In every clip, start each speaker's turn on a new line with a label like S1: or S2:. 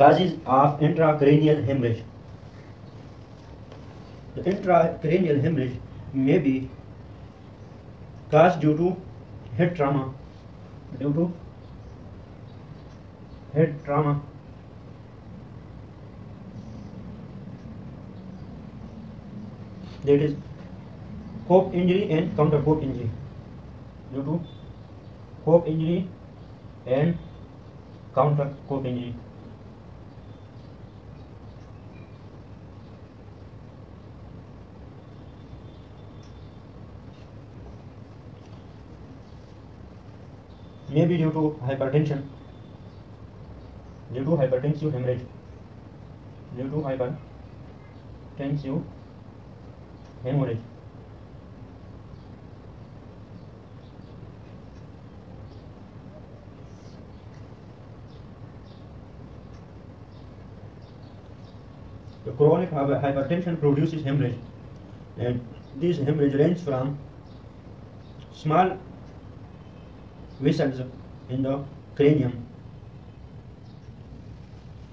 S1: Causes of intracranial hemorrhage. The intracranial hemorrhage may be caused due to head trauma, due to head trauma, that is cope injury and counter cope injury due to cope injury and counter cope injury. May be due to hypertension due to hypertensive hemorrhage due to hypertensive hemorrhage the chronic hypertension produces hemorrhage and this hemorrhage range from small vessels in the cranium.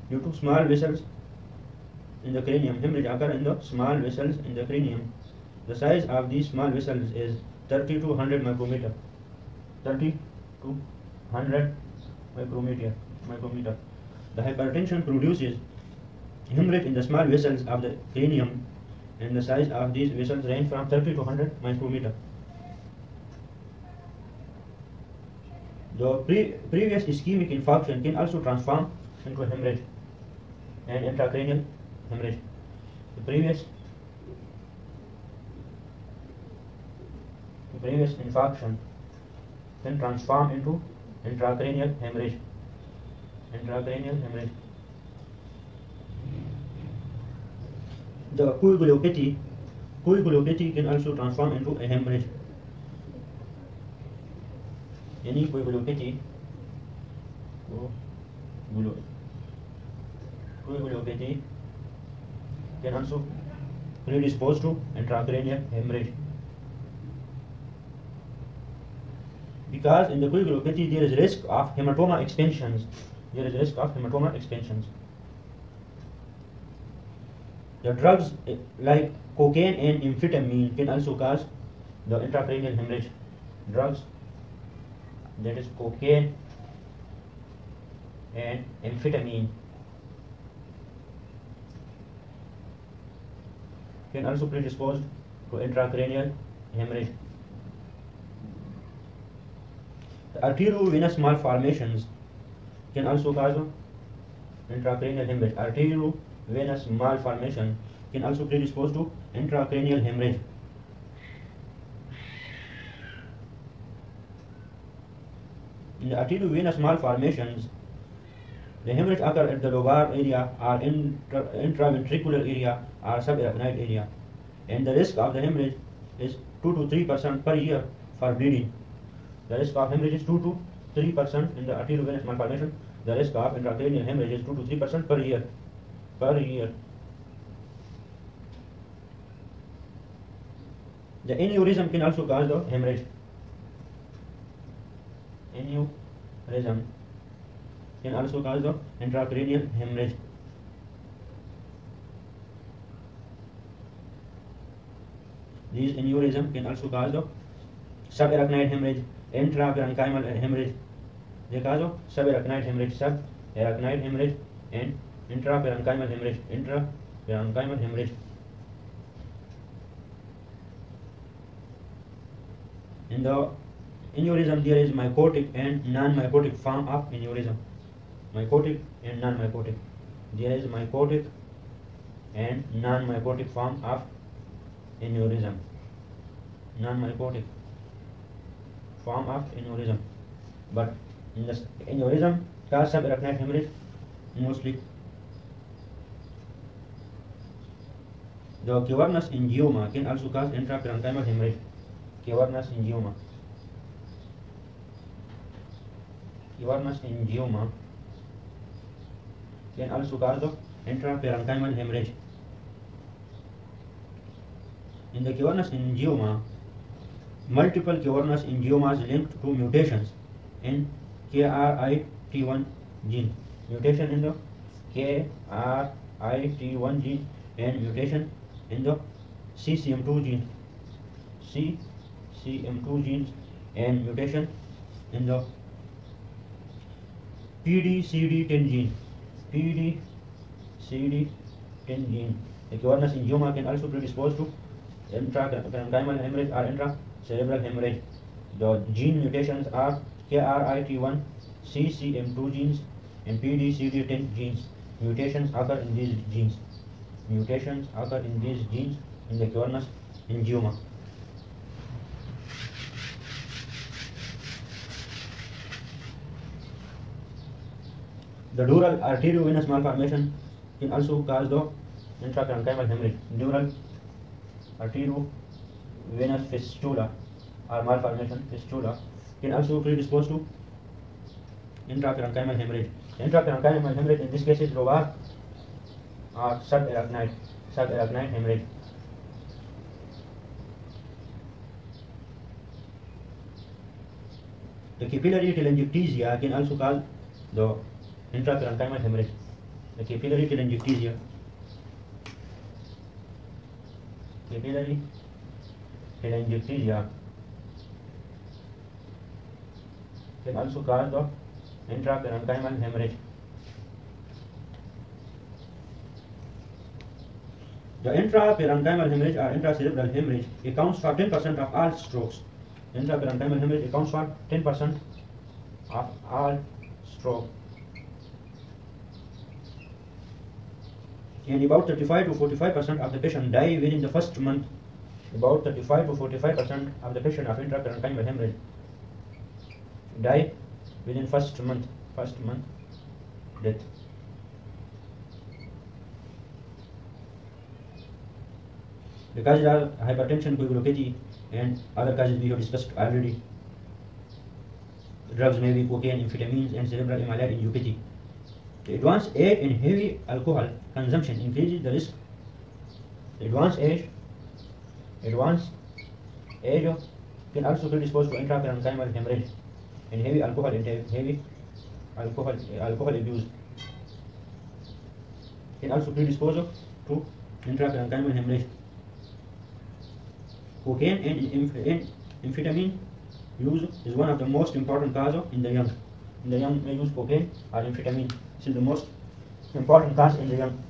S1: Due to small vessels in the cranium. Hemorrhage occur in the small vessels in the cranium. The size of these small vessels is 30 to 100 micrometer. 30 to 100 micrometer micrometer. The hypertension produces hemorrhage in the small vessels of the cranium and the size of these vessels range from 30 to 100 micrometer The pre- previous ischemic infarction can also transform into hemorrhage and intracranial hemorrhage. The previous the previous infarction can transform into intracranial hemorrhage. Intracranial hemorrhage. The coagulopathy, coagulopathy can also transform into a hemorrhage. Any coagulopathy coagulo- coagulopathy can also predispose to intracranial hemorrhage. Because in the coagulopathy there is risk of hematoma expansions there is risk of hematoma expansions the drugs eh, like cocaine and amphetamine can also cause the intracranial hemorrhage. Drugs that is cocaine and amphetamine can also predispose to intracranial hemorrhage. The arteriovenous malformations can also cause intracranial hemorrhage. Arteriovenous malformation can also predispose to intracranial hemorrhage. In the arteriovenous malformations, the hemorrhage occur at the lobar area or intra- intraventricular area or subarachnoid area, and the risk of the hemorrhage is 2 to 3 percent per year for bleeding. The risk of hemorrhage is 2 to 3 percent in the arteriovenous malformation. The risk of intracranial hemorrhage is 2 to 3 percent per year. Per year. The aneurysm can also cause the hemorrhage. Aneurysm can also cause the intracranial hemorrhage. These aneurysm can also cause the subarachnoid hemorrhage, intraparenchymal hemorrhage. They cause the subarachnoid hemorrhage, subarachnoid hemorrhage, and intraparenchymal hemorrhage, intraparenchymal hemorrhage. In the aneurysm, there is mycotic and non-mycotic form of aneurysm. Mycotic and non-mycotic. There is mycotic and non-mycotic form of aneurysm. Non-mycotic form of aneurysm. But in the aneurysm, cause subarachnoid hemorrhage mostly. The cavernous angioma can also cause intraparenchymal hemorrhage. Cavernous angioma. Cavernous angioma can also cause the intraparenchymal hemorrhage. In the cavernous angioma, multiple cavernous angiomas linked to mutations in KRIT1 gene. Mutation in the KRIT1 gene and mutation in the CCM2 gene. CCM2 genes and mutation in the PDCD10 gene. PDCD10 gene. The in humor can also predispose to intracranial hemorrhage or intracerebral hemorrhage. The gene mutations are KRIT1, CCM2 genes, and PDCD10 genes. Mutations occur in these genes. Mutations occur in these genes in the cavernous angioma. The dural arteriovenous malformation can also cause the intraparenchymal hemorrhage. Dural arteriovenous fistula or malformation fistula can also predispose to intraparenchymal hemorrhage. Intraparenchymal hemorrhage in this case is lobar or subarachnoid, subarachnoid hemorrhage. The capillary telangiectasia can also cause the intraparenchymal hemorrhage. The capillary telangiectasia capillary telangiectasia can also cause the intraparenchymal hemorrhage. The intraparenchymal hemorrhage or intracerebral hemorrhage accounts for 10% of all strokes. Intraparenchymal hemorrhage accounts for 10% of all stroke. And about 35 to 45% of the patient die within the first month. About 35 to 45% of the patient of intraparenchymal hemorrhage die within first month. First month death. The causes are hypertension, coagulopathy, and other causes we have discussed already. Drugs may be cocaine, amphetamines, and cerebral amyloid angiopathy. The advanced age and heavy alcohol consumption increases the risk. Advanced age, advanced age can also predispose to intraparenchymal hemorrhage and heavy alcohol and heavy alcohol alcohol abuse can also predispose to intraparenchymal hemorrhage. Cocaine and, and amphetamine use is one of the most important causes in the young. In the young may use cocaine or amphetamine. This is the most important cause in the young.